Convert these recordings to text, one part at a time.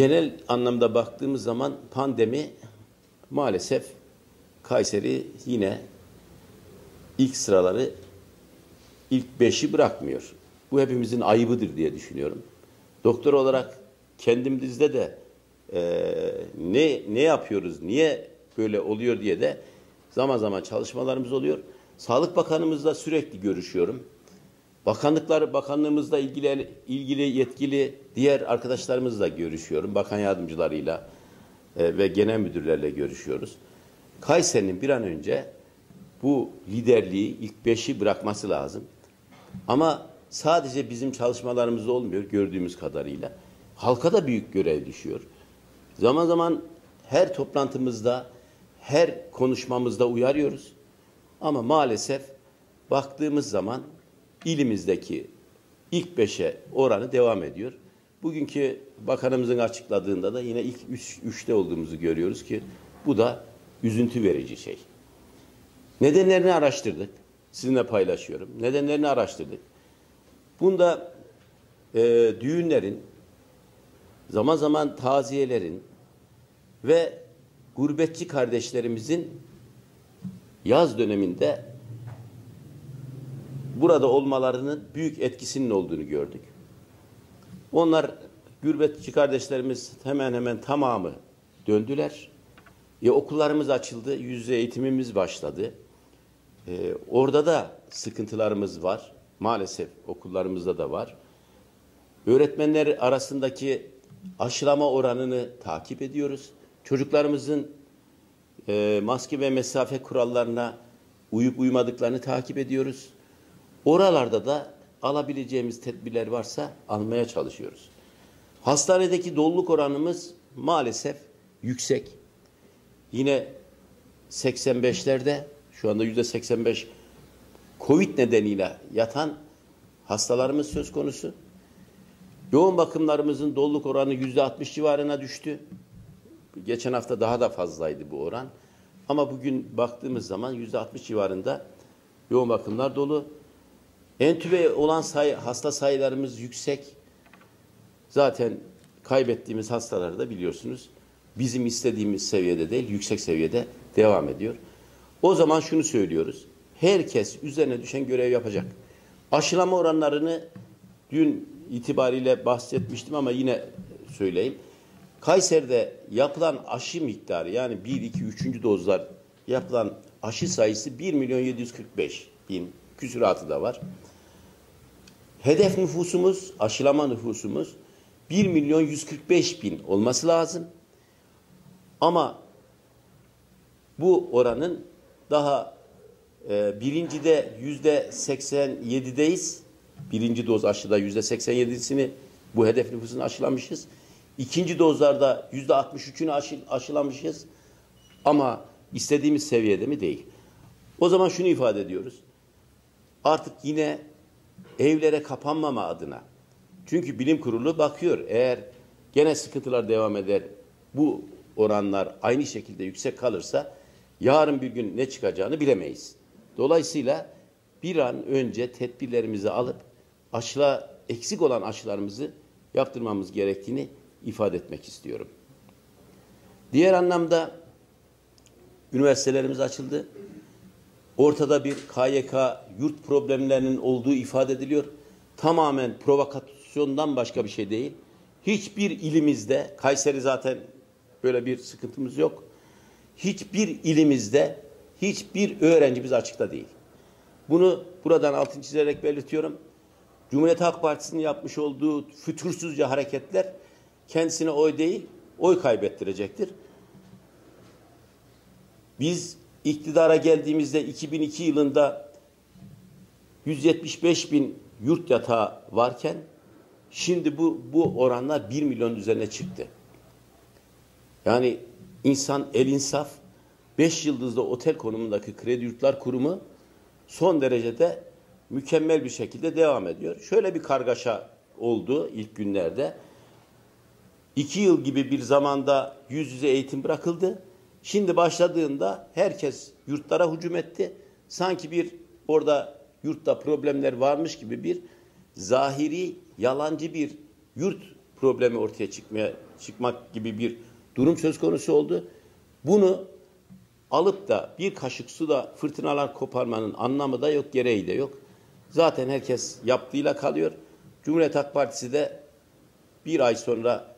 Genel anlamda baktığımız zaman pandemi maalesef Kayseri yine ilk sıraları ilk beşi bırakmıyor. Bu hepimizin ayıbıdır diye düşünüyorum. Doktor olarak kendimizde de e, ne ne yapıyoruz, niye böyle oluyor diye de zaman zaman çalışmalarımız oluyor. Sağlık Bakanımızla sürekli görüşüyorum. Bakanlıklar, bakanlığımızla ilgili ilgili yetkili diğer arkadaşlarımızla görüşüyorum. Bakan yardımcılarıyla e, ve genel müdürlerle görüşüyoruz. Kayseri'nin bir an önce bu liderliği ilk beşi bırakması lazım. Ama sadece bizim çalışmalarımız olmuyor gördüğümüz kadarıyla. Halka da büyük görev düşüyor. Zaman zaman her toplantımızda, her konuşmamızda uyarıyoruz. Ama maalesef baktığımız zaman ilimizdeki ilk beşe oranı devam ediyor. Bugünkü bakanımızın açıkladığında da yine ilk üç, üçte olduğumuzu görüyoruz ki bu da üzüntü verici şey. Nedenlerini araştırdık. Sizinle paylaşıyorum. Nedenlerini araştırdık. Bunda e, düğünlerin, zaman zaman taziyelerin ve gurbetçi kardeşlerimizin yaz döneminde burada olmalarının büyük etkisinin olduğunu gördük. Onlar gurbetçi kardeşlerimiz hemen hemen tamamı döndüler. E, okullarımız açıldı, yüz yüze eğitimimiz başladı. E, orada da sıkıntılarımız var. Maalesef okullarımızda da var. Öğretmenler arasındaki aşılama oranını takip ediyoruz. Çocuklarımızın e, maske ve mesafe kurallarına uyup uymadıklarını takip ediyoruz. Oralarda da alabileceğimiz tedbirler varsa almaya çalışıyoruz. Hastanedeki doluluk oranımız maalesef yüksek. Yine 85'lerde şu anda yüzde 85 Covid nedeniyle yatan hastalarımız söz konusu. Yoğun bakımlarımızın doluluk oranı yüzde 60 civarına düştü. Geçen hafta daha da fazlaydı bu oran. Ama bugün baktığımız zaman yüzde 60 civarında yoğun bakımlar dolu. Entübe olan sayı, hasta sayılarımız yüksek. Zaten kaybettiğimiz hastaları da biliyorsunuz bizim istediğimiz seviyede değil, yüksek seviyede devam ediyor. O zaman şunu söylüyoruz. Herkes üzerine düşen görev yapacak. Aşılama oranlarını dün itibariyle bahsetmiştim ama yine söyleyeyim. Kayseri'de yapılan aşı miktarı yani 1, 2, 3. dozlar yapılan aşı sayısı 1 milyon 745 bin küsuratı da var. Hedef nüfusumuz, aşılama nüfusumuz 1 milyon 145 bin olması lazım. Ama bu oranın daha e, birincide yüzde 87'deyiz. Birinci doz aşıda yüzde 87'sini bu hedef nüfusunu aşılamışız. İkinci dozlarda yüzde 63'ünü aşı, aşılamışız. Ama istediğimiz seviyede mi değil. O zaman şunu ifade ediyoruz. Artık yine evlere kapanmama adına. Çünkü bilim kurulu bakıyor. Eğer gene sıkıntılar devam eder, bu oranlar aynı şekilde yüksek kalırsa yarın bir gün ne çıkacağını bilemeyiz. Dolayısıyla bir an önce tedbirlerimizi alıp aşıla eksik olan aşılarımızı yaptırmamız gerektiğini ifade etmek istiyorum. Diğer anlamda üniversitelerimiz açıldı. Ortada bir KYK yurt problemlerinin olduğu ifade ediliyor. Tamamen provokasyondan başka bir şey değil. Hiçbir ilimizde, Kayseri zaten böyle bir sıkıntımız yok. Hiçbir ilimizde hiçbir öğrencimiz açıkta değil. Bunu buradan altın çizerek belirtiyorum. Cumhuriyet Halk Partisi'nin yapmış olduğu fütursuzca hareketler kendisine oy değil, oy kaybettirecektir. Biz iktidara geldiğimizde 2002 yılında 175 bin yurt yatağı varken şimdi bu, bu oranlar 1 milyon üzerine çıktı. Yani insan el insaf 5 yıldızlı otel konumundaki kredi yurtlar kurumu son derecede mükemmel bir şekilde devam ediyor. Şöyle bir kargaşa oldu ilk günlerde. İki yıl gibi bir zamanda yüz yüze eğitim bırakıldı. Şimdi başladığında herkes yurtlara hücum etti. Sanki bir orada yurtta problemler varmış gibi bir zahiri, yalancı bir yurt problemi ortaya çıkmaya çıkmak gibi bir durum söz konusu oldu. Bunu alıp da bir kaşık suda fırtınalar koparmanın anlamı da yok, gereği de yok. Zaten herkes yaptığıyla kalıyor. Cumhuriyet Halk Partisi de bir ay sonra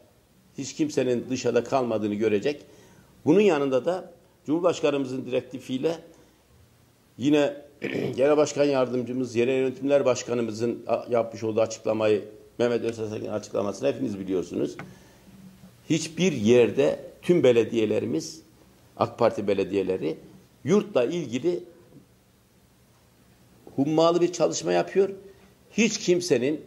hiç kimsenin dışarıda kalmadığını görecek. Bunun yanında da Cumhurbaşkanımızın direktifiyle yine Genel Başkan Yardımcımız, Yerel Yönetimler Başkanımızın yapmış olduğu açıklamayı, Mehmet Öztesek'in açıklamasını hepiniz biliyorsunuz. Hiçbir yerde tüm belediyelerimiz, AK Parti belediyeleri yurtla ilgili hummalı bir çalışma yapıyor. Hiç kimsenin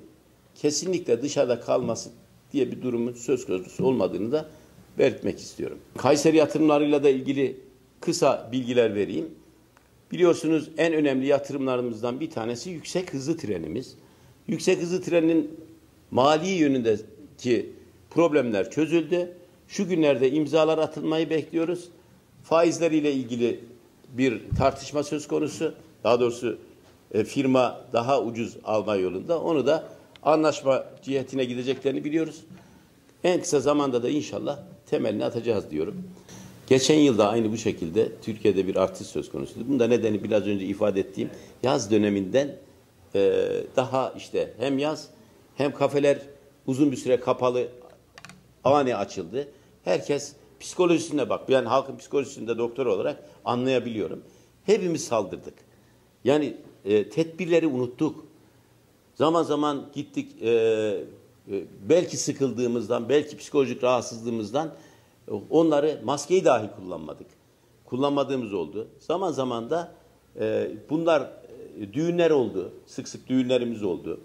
kesinlikle dışarıda kalması diye bir durumun söz konusu olmadığını da belirtmek istiyorum. Kayseri yatırımlarıyla da ilgili kısa bilgiler vereyim. Biliyorsunuz en önemli yatırımlarımızdan bir tanesi yüksek hızlı trenimiz. Yüksek hızlı trenin mali yönündeki problemler çözüldü. Şu günlerde imzalar atılmayı bekliyoruz. Faizleriyle ilgili bir tartışma söz konusu. Daha doğrusu e, firma daha ucuz alma yolunda. Onu da anlaşma cihetine gideceklerini biliyoruz. En kısa zamanda da inşallah temelini atacağız diyorum. Geçen yılda aynı bu şekilde Türkiye'de bir artış söz konusuydu. Bunun da nedeni biraz önce ifade ettiğim yaz döneminden e, daha işte hem yaz hem kafeler uzun bir süre kapalı ani açıldı. Herkes psikolojisine bak. Ben halkın psikolojisinde doktor olarak anlayabiliyorum. Hepimiz saldırdık. Yani e, tedbirleri unuttuk. Zaman zaman gittik e, belki sıkıldığımızdan, belki psikolojik rahatsızlığımızdan e, onları maskeyi dahi kullanmadık. Kullanmadığımız oldu. Zaman zaman da e, bunlar e, düğünler oldu. Sık sık düğünlerimiz oldu.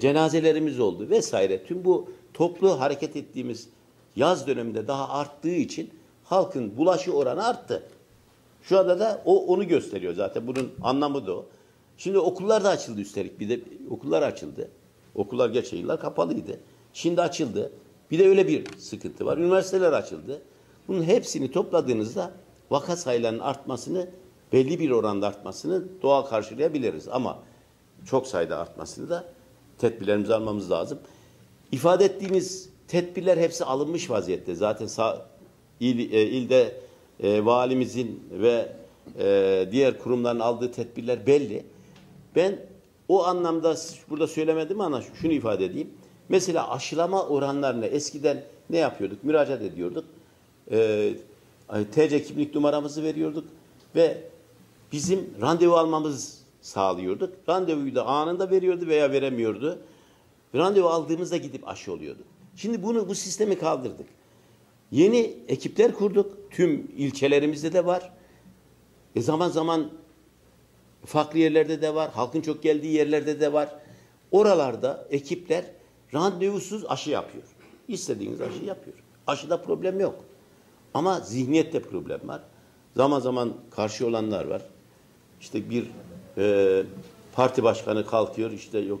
Cenazelerimiz oldu vesaire. Tüm bu toplu hareket ettiğimiz yaz döneminde daha arttığı için halkın bulaşı oranı arttı. Şu anda da o onu gösteriyor zaten. Bunun anlamı da o. Şimdi okullar da açıldı üstelik. Bir de okullar açıldı. Okullar geçen yıllar kapalıydı. Şimdi açıldı. Bir de öyle bir sıkıntı var. Üniversiteler açıldı. Bunun hepsini topladığınızda vaka sayılarının artmasını belli bir oranda artmasını doğal karşılayabiliriz. Ama çok sayıda artmasını da tedbirlerimizi almamız lazım. İfade ettiğiniz tedbirler hepsi alınmış vaziyette. Zaten sağ, il, e, ilde e, valimizin ve e, diğer kurumların aldığı tedbirler belli. Ben o anlamda burada söylemedim ama şunu ifade edeyim. Mesela aşılama oranlarını eskiden ne yapıyorduk? Müracaat ediyorduk. Ee, TC kimlik numaramızı veriyorduk ve bizim randevu almamız sağlıyorduk. Randevuyu da anında veriyordu veya veremiyordu. Randevu aldığımızda gidip aşı oluyordu. Şimdi bunu bu sistemi kaldırdık. Yeni ekipler kurduk. Tüm ilçelerimizde de var. E zaman zaman farklı yerlerde de var. Halkın çok geldiği yerlerde de var. Oralarda ekipler randevusuz aşı yapıyor. İstediğiniz aşı yapıyor. Aşıda problem yok. Ama zihniyette problem var. Zaman zaman karşı olanlar var. İşte bir e, parti başkanı kalkıyor işte yok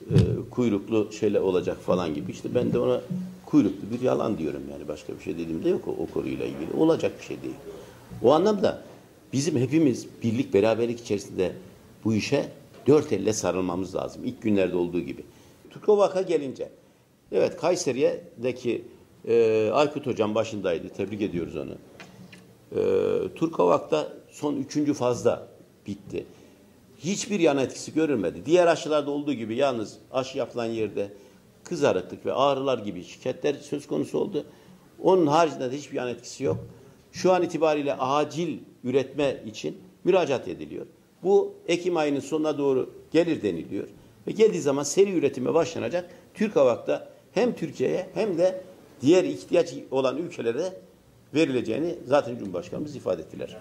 e, kuyruklu şeyle olacak falan gibi. İşte ben de ona kuyruklu bir yalan diyorum yani başka bir şey dediğimde yok o, o konuyla ilgili. Olacak bir şey değil. O anlamda bizim hepimiz birlik beraberlik içerisinde bu işe dört elle sarılmamız lazım. İlk günlerde olduğu gibi. Türkovak'a gelince evet Kayseri'deki e, Aykut Hocam başındaydı. Tebrik ediyoruz onu. E, Turkovak'ta son üçüncü fazda bitti. Hiçbir yan etkisi görülmedi. Diğer aşılarda olduğu gibi yalnız aşı yapılan yerde kızarıklık ve ağrılar gibi şikayetler söz konusu oldu. Onun haricinde de hiçbir yan etkisi yok. Şu an itibariyle acil üretme için müracaat ediliyor. Bu Ekim ayının sonuna doğru gelir deniliyor. Ve geldiği zaman seri üretime başlanacak. Türk Havak'ta hem Türkiye'ye hem de diğer ihtiyaç olan ülkelere verileceğini zaten Cumhurbaşkanımız ifade ettiler.